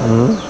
嗯。